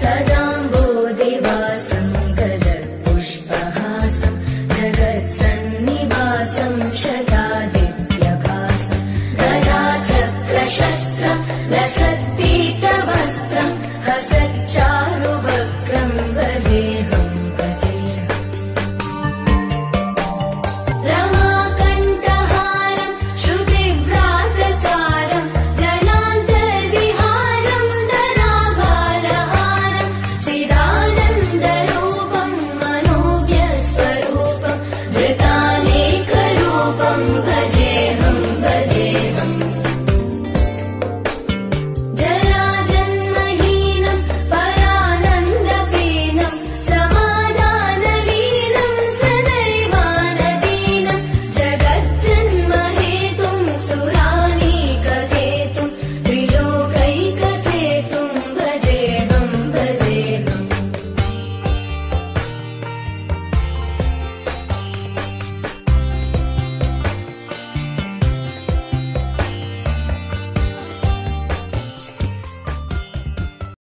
सजाम्बो देवासं गजपुष्पहासम् जगत्सन्निवासं शजादिव्यभासम् गजा चक्रशस्त्र लसत्पीतवस्त्रम् हस Number